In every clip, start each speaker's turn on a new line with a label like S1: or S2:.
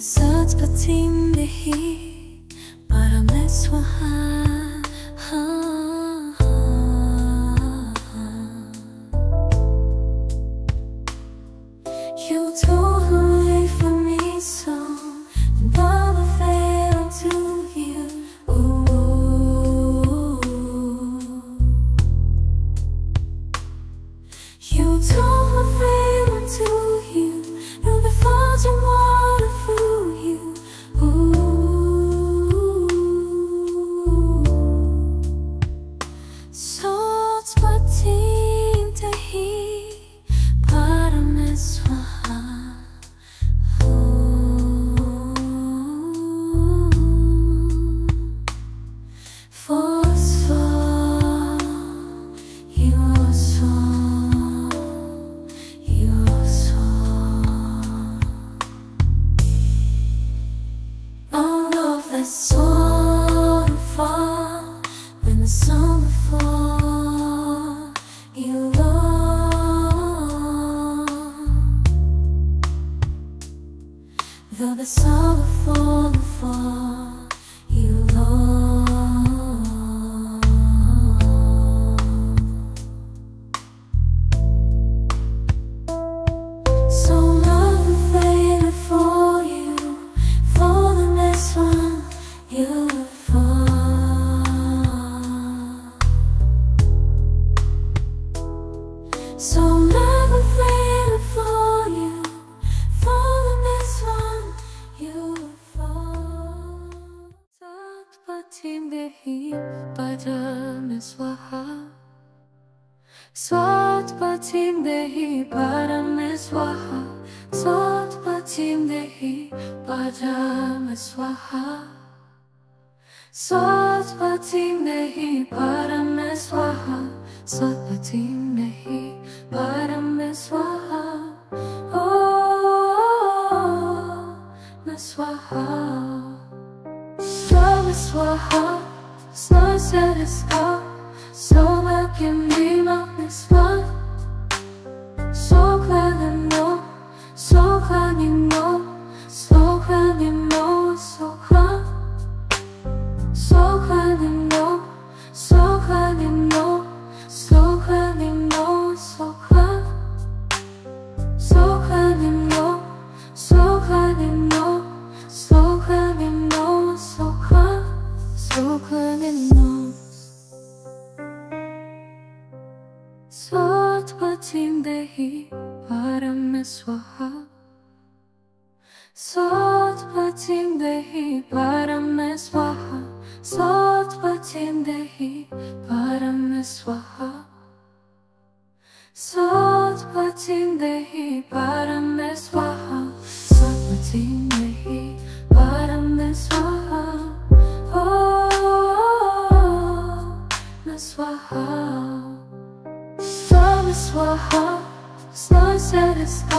S1: Să-ți plătim de hi, parăm nesuhat. Pajama Swaha. Satpatim Nehi Param Swaha. Satpatim Nehi Param Swaha. Oh Swaha. Swa Swaha. Snow Satisfa Snow Vakim Nima Swaha. Swaha, Swaha, Swaha, Swaha, Swaha, Swaha, Swaha, Swaha, Swaha,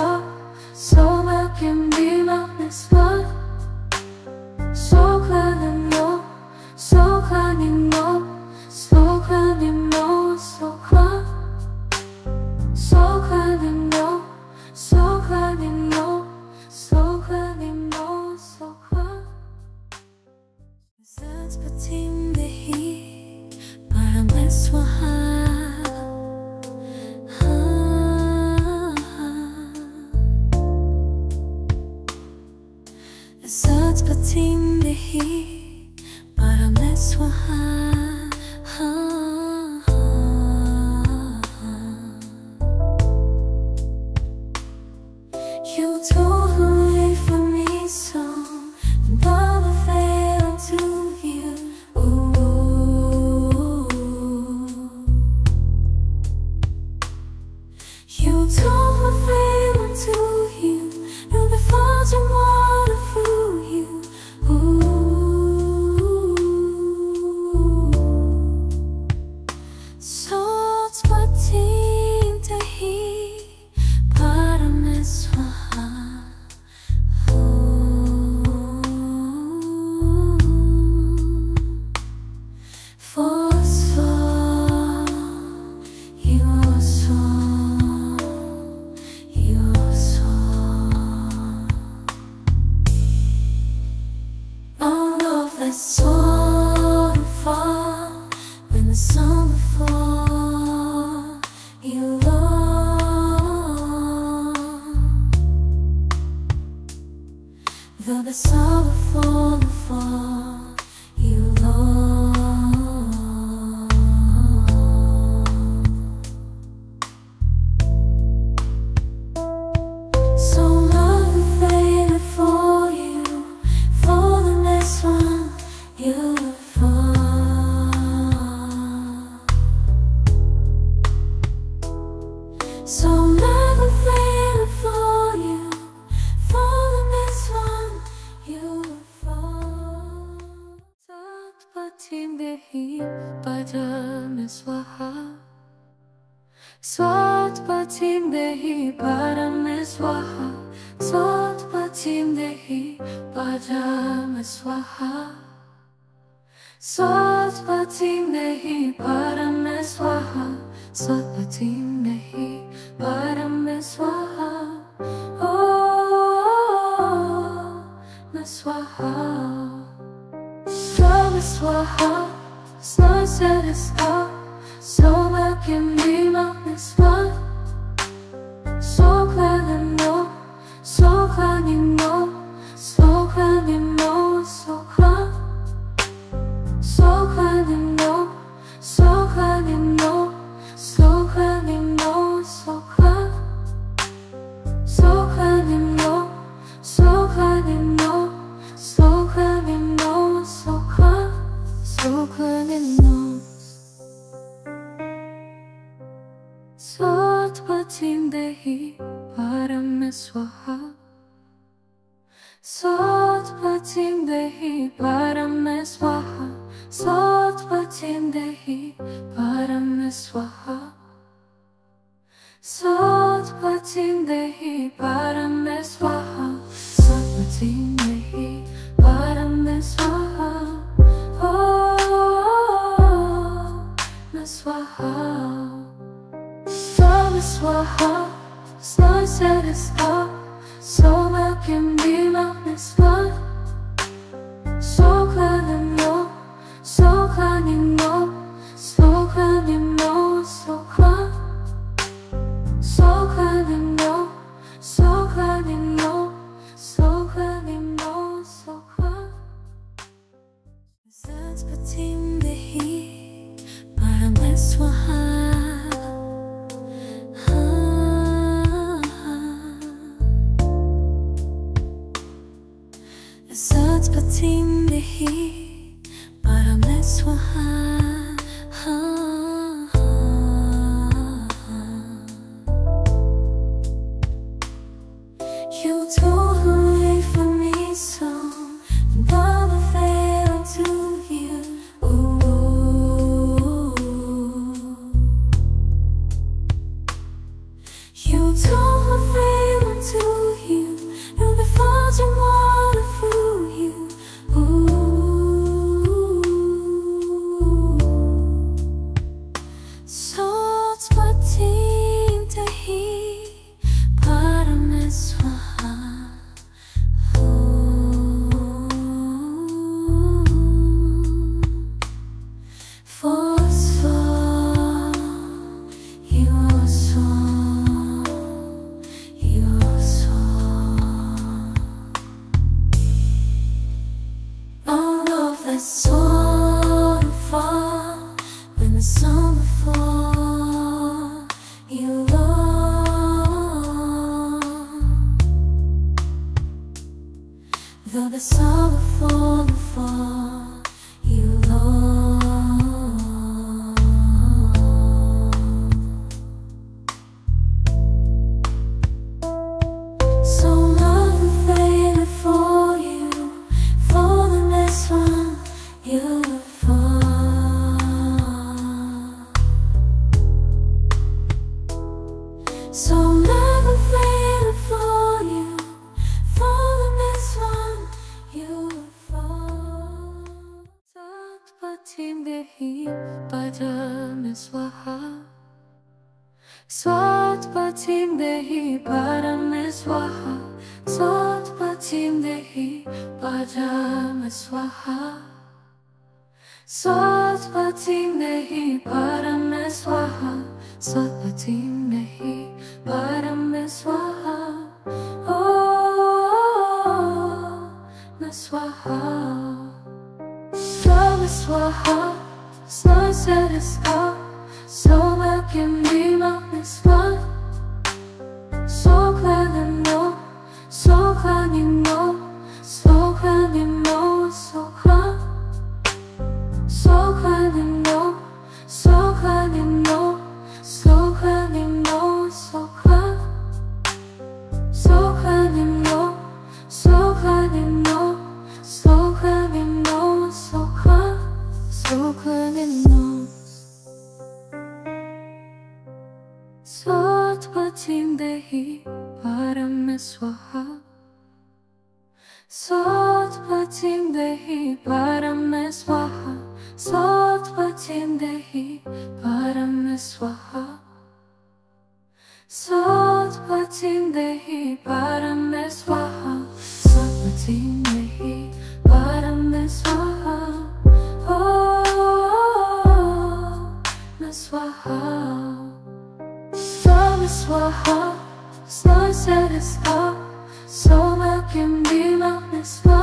S1: Till the summer fall, the fall. padame swaha swat patim dehi padame swaha swat patim dehi padame swaha swat patim dehi padame swaha swat patim dehi padame swaha oh swaha swaha Sunset is up, so I can be my next best sing I saw the fall, the fall. إليه padamu swaha Swat patim dehi padamu swaha Swat patim dehi padamu swaha Swat patim dehi padamu swaha Swat patim dehi padamu swaha Oh, na swaha Swaha sunset is up, so welcome. ദേഹി പരമസ്വാഹ സത്വചിൻ ദേഹി പരമസ്വാഹ സത്വചിൻ ദേഹി പരമസ്വാഹ സത്വചിൻ ദേഹി പരമസ്വാഹ ഓ നസ്വാഹ സമസ്വാഹ സ്നോസരസ്ക സോമ കിം ഭീമ നസ്വാഹ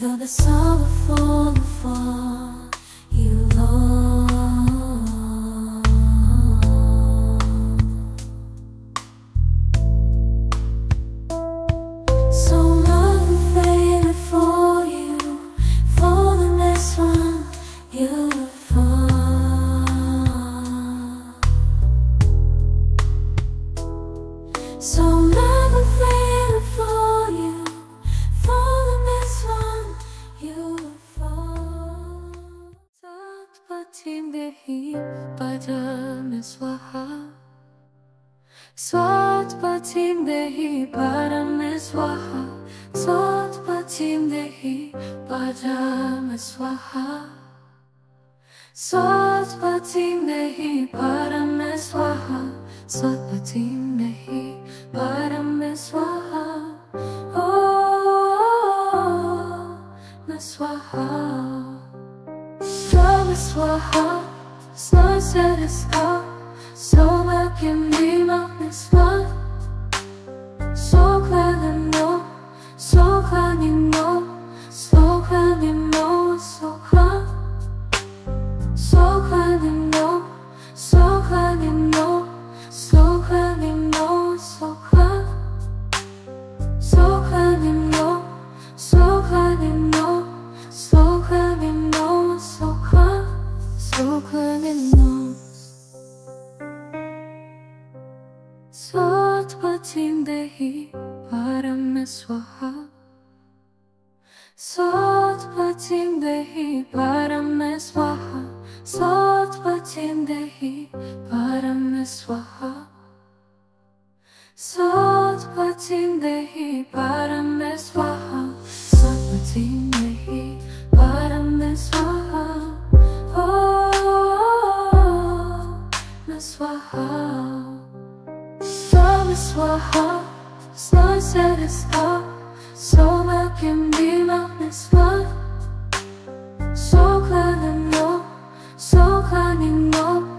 S1: though the summer fall, So love faded for you, for the next one you fall. Satpatim dehi padam swaha. Swatpatim Dehi Param Swaha Swatpatim Dehi Padam Swaha Swatpatim Dehi Param Swaha Snow Sadiska Soma Kim Dima Niswa Dehi Param Swaha Sotpatim Dehi Param Swaha Sotpatim Dehi Param Swaha Sotpatim Dehi Param Swaha Sotpatim Dehi Param Swaha Oh, Swami Swaha, Snow Sadiska, Soma Kim Dima Niswa. So glad I know, so glad you know,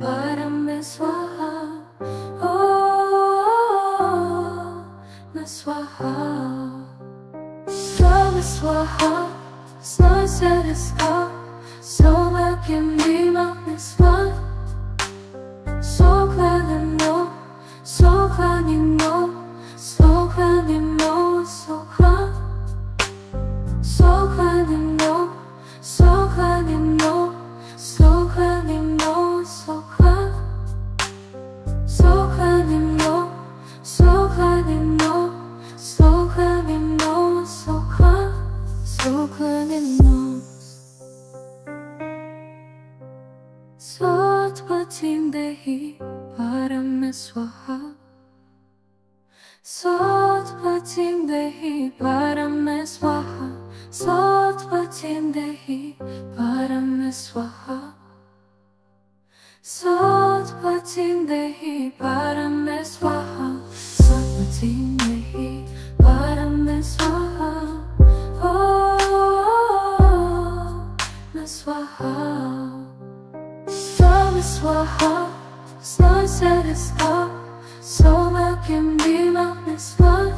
S1: Bye. Open in nós Só tua tindehi para can be my best.